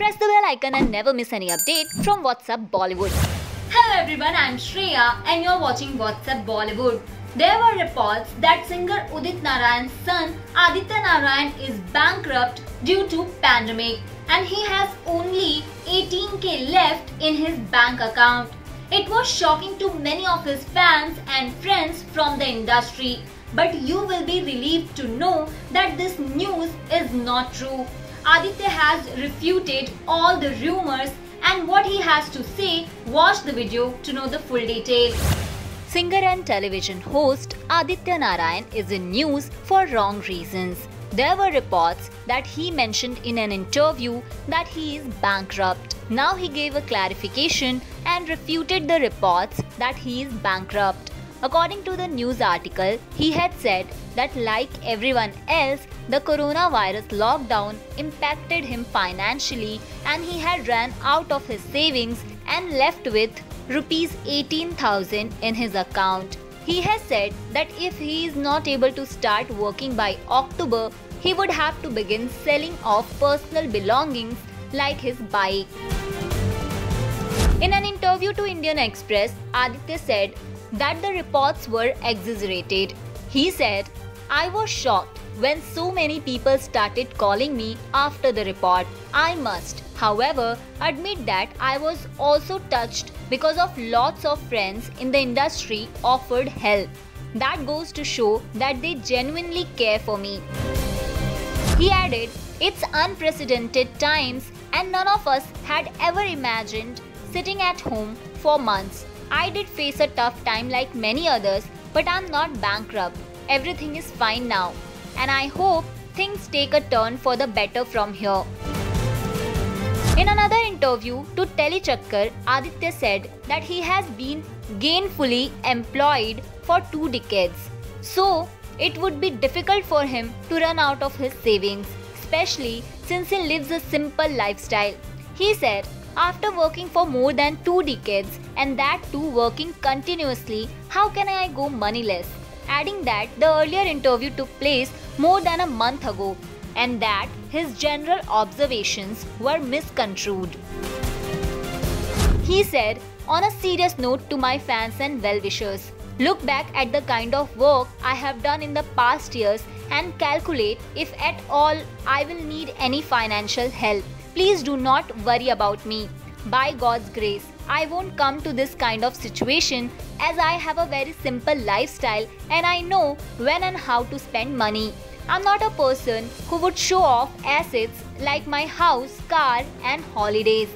Press the bell icon and never miss any update from Whats Up Bollywood. Hello everyone, I'm Shreya and you're watching Whats Up Bollywood. There were reports that singer Udit Narayan's son Aditya Narayan is bankrupt due to pandemic and he has only 18k left in his bank account. It was shocking to many of his fans and friends from the industry. But you will be relieved to know that this news is not true. Aditya has refuted all the rumors and what he has to say, watch the video to know the full details. Singer and television host Aditya Narayan is in news for wrong reasons. There were reports that he mentioned in an interview that he is bankrupt. Now he gave a clarification and refuted the reports that he is bankrupt. According to the news article, he had said that like everyone else, the coronavirus lockdown impacted him financially and he had ran out of his savings and left with rupees 18,000 in his account. He has said that if he is not able to start working by October, he would have to begin selling off personal belongings like his bike. In an interview to Indian Express, Aditya said that the reports were exaggerated. He said, I was shocked when so many people started calling me after the report. I must, however, admit that I was also touched because of lots of friends in the industry offered help. That goes to show that they genuinely care for me. He added, It's unprecedented times and none of us had ever imagined sitting at home for months I did face a tough time like many others, but I'm not bankrupt. Everything is fine now, and I hope things take a turn for the better from here. In another interview to TellyChakkar, Aditya said that he has been gainfully employed for two decades. So, it would be difficult for him to run out of his savings, especially since he lives a simple lifestyle. He said after working for more than two decades and that too working continuously, how can I go moneyless? Adding that the earlier interview took place more than a month ago and that his general observations were misconstrued. He said, on a serious note to my fans and well wishers, look back at the kind of work I have done in the past years and calculate if at all I will need any financial help. Please do not worry about me. By God's grace, I won't come to this kind of situation as I have a very simple lifestyle and I know when and how to spend money. I'm not a person who would show off assets like my house, car, and holidays.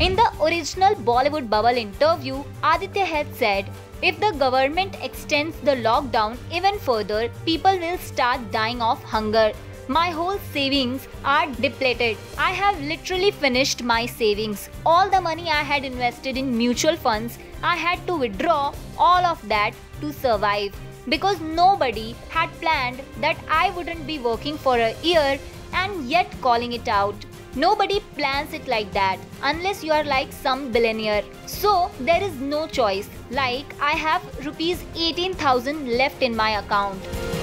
In the original Bollywood Bubble interview, Aditya had said, if the government extends the lockdown even further, people will start dying of hunger. My whole savings are depleted. I have literally finished my savings. All the money I had invested in mutual funds, I had to withdraw all of that to survive because nobody had planned that I wouldn't be working for a year and yet calling it out. Nobody plans it like that unless you are like some billionaire. So there is no choice. Like I have rupees 18,000 left in my account.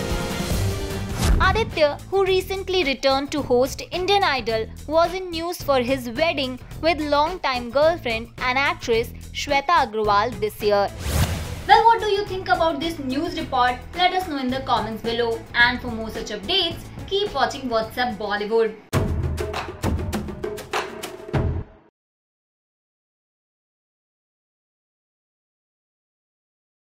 Aditya, who recently returned to host Indian Idol, was in news for his wedding with longtime girlfriend and actress Shweta Agarwal this year. Well, what do you think about this news report? Let us know in the comments below. And for more such updates, keep watching Whats Up Bollywood.